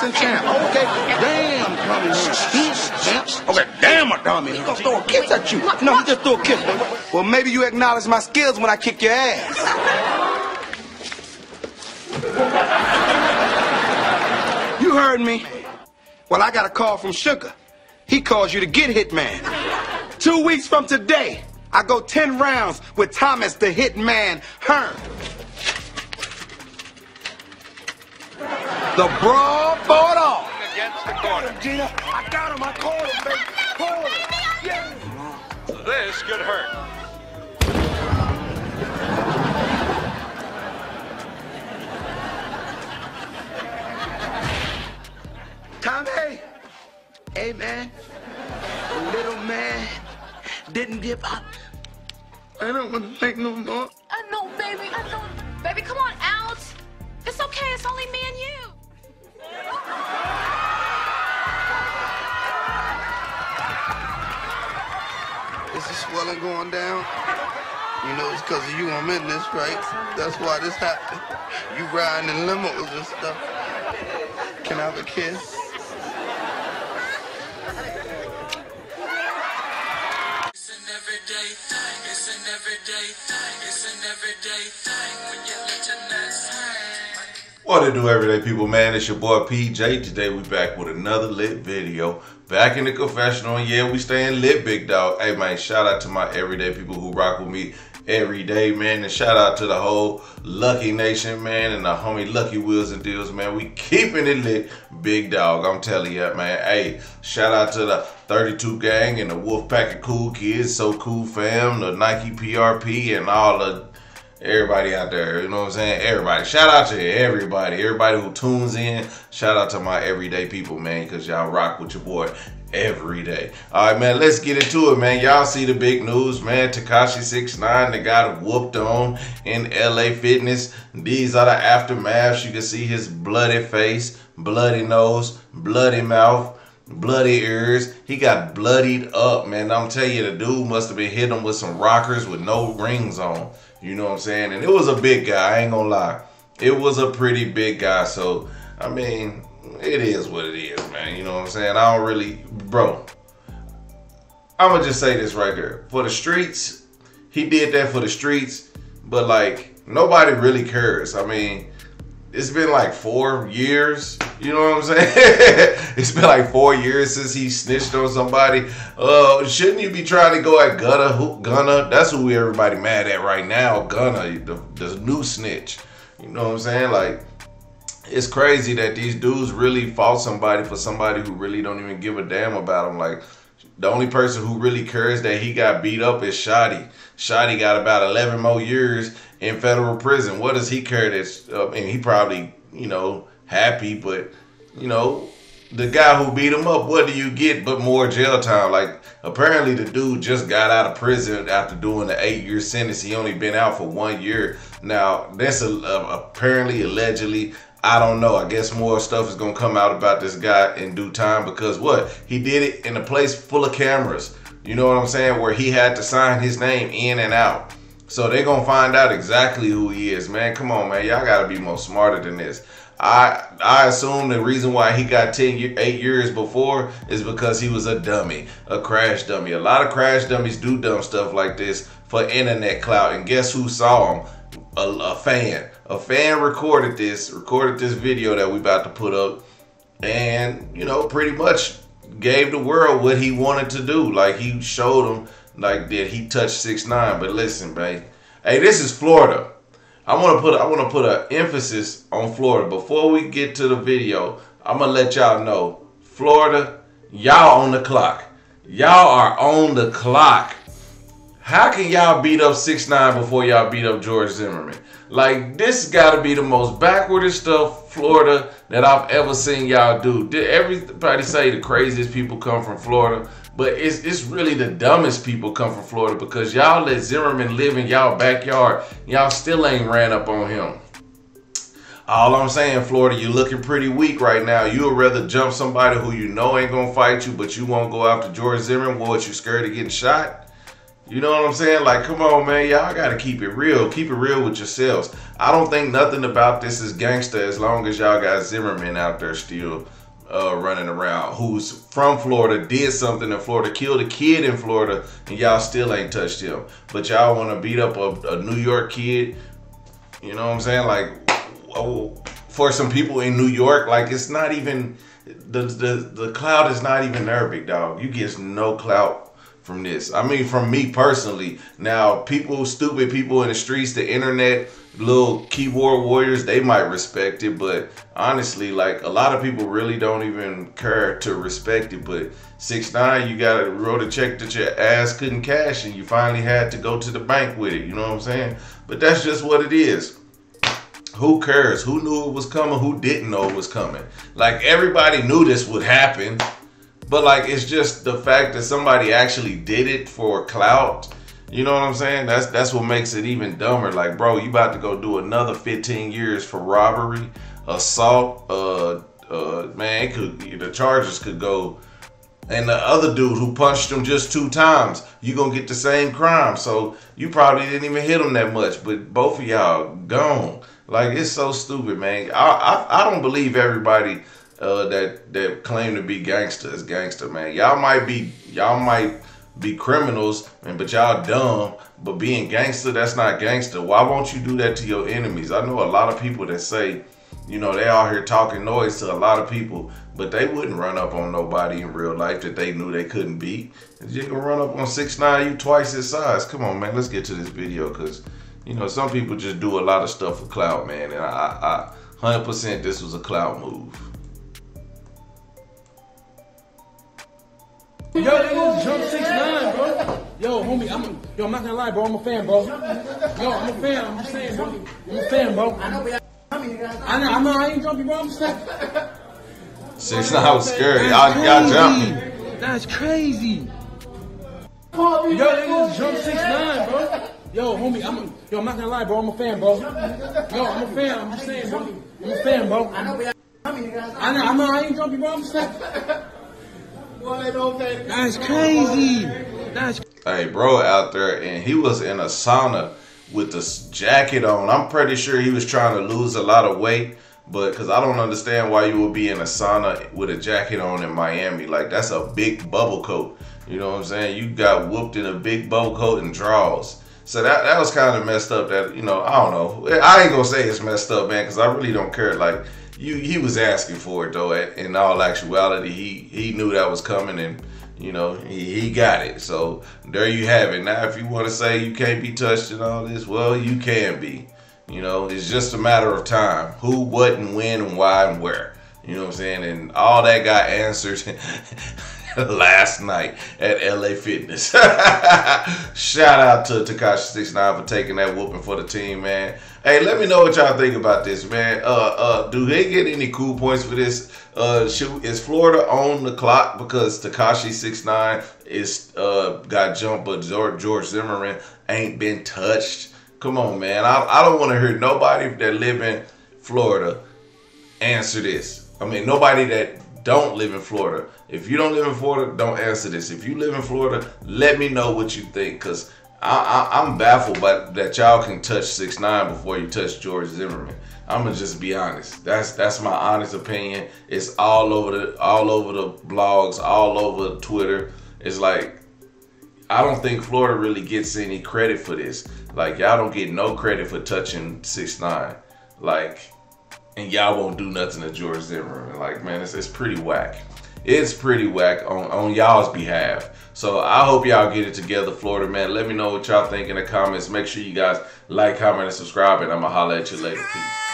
boxing champ. Okay, damn, Tommy. Damn. Okay, damn, Tommy. He gonna throw a kiss at you. No, he just threw a kiss. Well, maybe you acknowledge my skills when I kick your ass. You heard me. Well, I got a call from Sugar. He calls you to get Hitman. Two weeks from today, I go 10 rounds with Thomas the Hitman Hearn. The brawl fought off. Against the corner. Gina, I got him. I called him, baby. Called him. Yeah. This could hurt. Tommy. Hey, man. Little man didn't give up. I don't want to think no more. I know, baby. I know. Baby, come on out. It's okay. It's only me and you. Swelling going down? You know it's because of you I'm in this, right? That's why this happened. You riding in limos and stuff. Can I have a kiss? It's an everyday thing. It's an everyday thing. When you let your. What to do, everyday people, man? It's your boy PJ. Today we back with another lit video. Back in the confessional. Yeah, we staying lit, big dog. Hey, man, shout out to my everyday people who rock with me every day, man. And shout out to the whole Lucky Nation, man, and the homie Lucky Wheels and Deals, man. We keeping it lit, big dog. I'm telling you, man. Hey, shout out to the 32 gang and the Wolf Pack of Cool Kids, So Cool Fam, the Nike PRP, and all the everybody out there. You know what I'm saying? Everybody. Shout out to everybody. Everybody who tunes in. Shout out to my everyday people, man, because y'all rock with your boy every day. All right, man, let's get into it, man. Y'all see the big news, man. Tekashi 69, the guy that whooped on in LA Fitness. These are the aftermaths. You can see his bloody face, bloody nose, bloody mouth bloody ears. He got bloodied up, man. I'm telling you, the dude must have been hitting him with some rockers with no rings on. You know what I'm saying? And it was a big guy. I ain't gonna lie. It was a pretty big guy. So, I mean, it is what it is, man. You know what I'm saying? I don't really, bro. I'm gonna just say this right there. For the streets, he did that for the streets, but like nobody really cares. I mean, it's been like four years. You know what I'm saying? it's been like four years since he snitched on somebody. Uh, shouldn't you be trying to go at Gunna? Who Gunna? That's who we everybody mad at right now. Gunna, the, the new snitch. You know what I'm saying? Like, it's crazy that these dudes really fought somebody for somebody who really don't even give a damn about them. Like, the only person who really cares that he got beat up is Shotti. Shotti got about 11 more years in federal prison. What does he care That's uh, and he probably, you know, happy, but, you know, the guy who beat him up, what do you get but more jail time? Like, apparently the dude just got out of prison after doing the eight year sentence. He only been out for one year. Now, that's a, a, apparently, allegedly, I don't know. I guess more stuff is gonna come out about this guy in due time because what he did it in a place full of cameras. You know what I'm saying? Where he had to sign his name in and out. So they're gonna find out exactly who he is, man. Come on, man. Y'all gotta be more smarter than this. I I assume the reason why he got 10 8 years before is because he was a dummy, a crash dummy. A lot of crash dummies do dumb stuff like this for internet clout. And guess who saw him? A, a fan. A fan recorded this, recorded this video that we about to put up and, you know, pretty much gave the world what he wanted to do. Like he showed them like that he touched six nine. But listen, babe. Hey, this is Florida. I want to put I want to put an emphasis on Florida. Before we get to the video, I'm gonna let y'all know, Florida, y'all on the clock. Y'all are on the clock. How can y'all beat up six nine before y'all beat up George Zimmerman? Like this got to be the most backwardest stuff Florida that I've ever seen y'all do. Did everybody say the craziest people come from Florida? But it's it's really the dumbest people come from Florida because y'all let Zimmerman live in y'all backyard. Y'all still ain't ran up on him. All I'm saying, Florida, you're looking pretty weak right now. You would rather jump somebody who you know ain't gonna fight you, but you won't go after George Zimmerman. What, you scared of getting shot? You know what I'm saying? Like, come on, man. Y'all got to keep it real. Keep it real with yourselves. I don't think nothing about this is gangster as long as y'all got Zimmerman out there still uh, running around who's from Florida, did something in Florida, killed a kid in Florida, and y'all still ain't touched him. But y'all want to beat up a, a New York kid. You know what I'm saying? Like, oh, for some people in New York, like, it's not even, the, the, the cloud is not even there, big dog. You get no clout from this. I mean, from me personally. Now, people, stupid people in the streets, the internet, little keyboard warriors, they might respect it, but honestly, like a lot of people really don't even care to respect it. But six nine, you got to wrote a check that your ass couldn't cash, and you finally had to go to the bank with it. You know what I'm saying? But that's just what it is. Who cares? Who knew it was coming? Who didn't know it was coming? Like everybody knew this would happen. But like it's just the fact that somebody actually did it for clout. You know what I'm saying? That's that's what makes it even dumber. Like, bro, you about to go do another 15 years for robbery, assault. Uh, uh, man, could the charges could go. And the other dude who punched him just two times, you gonna get the same crime. So you probably didn't even hit him that much, but both of y'all gone. Like it's so stupid, man. I I, I don't believe everybody uh, that that claim to be gangsters, gangster, man. Y'all might be y'all might be criminals, and but y'all dumb. But being gangster, that's not gangster. Why won't you do that to your enemies? I know a lot of people that say, you know, they out here talking noise to a lot of people, but they wouldn't run up on nobody in real life that they knew they couldn't beat. You can run up on six nine, you twice his size. Come on, man. Let's get to this video because, you know, some people just do a lot of stuff for clout, man. And I, I, 100% this was a clout move. Yo, niggas, jump six nine, bro. Yo, homie, I'm a, yo, I'm not gonna lie, bro. I'm a fan, bro. Yo, I'm a fan. I'm just saying, bro. I'm a fan, bro. I know, I know, I know, I ain't jumping, bro. I'm just saying. Six nine was scary. Y'all, y'all jumping. That's crazy. Yo, niggas, jump six nine, bro. Yo, homie, I'm a, yo, I'm not gonna lie, bro. I'm a fan, bro. Yo, I'm a fan. I'm just saying, bro. I'm a fan, bro. I know, we. I know, I know, I ain't jumping, bro. I'm just saying. That's crazy. That's Hey, bro, out there, and he was in a sauna with this jacket on. I'm pretty sure he was trying to lose a lot of weight, but because I don't understand why you would be in a sauna with a jacket on in Miami. Like that's a big bubble coat. You know what I'm saying? You got whooped in a big bubble coat and draws. So that that was kind of messed up. That you know, I don't know. I ain't gonna say it's messed up, man, because I really don't care. Like you, he was asking for it though. In all actuality, he he knew that was coming, and you know he, he got it. So there you have it. Now, if you want to say you can't be touched and all this, well, you can be. You know, it's just a matter of time. Who, what, and when, and why, and where. You know what I'm saying? And all that got answered last night at LA Fitness. Shout out to Tekashi69 for taking that whooping for the team, man. Hey, let me know what y'all think about this, man. Uh, uh, do they get any cool points for this? Uh, should, is Florida on the clock because Tekashi 69 is uh got jumped, but George, George Zimmerman ain't been touched? Come on, man. I, I don't want to hear nobody that live in Florida answer this. I mean, nobody that don't live in Florida. If you don't live in Florida, don't answer this. If you live in Florida, let me know what you think, cause I, am baffled by that y'all can touch six nine before you touch George Zimmerman. I'm gonna just be honest. That's that's my honest opinion. It's all over the all over the blogs, all over Twitter. It's like I don't think Florida really gets any credit for this. Like y'all don't get no credit for touching six nine. Like and y'all won't do nothing to George Zimmerman. Like man, it's it's pretty whack. It's pretty whack on on y'all's behalf. So I hope y'all get it together, Florida man. Let me know what y'all think in the comments. Make sure you guys like, comment, and subscribe, and I'ma holler at you later. Peace.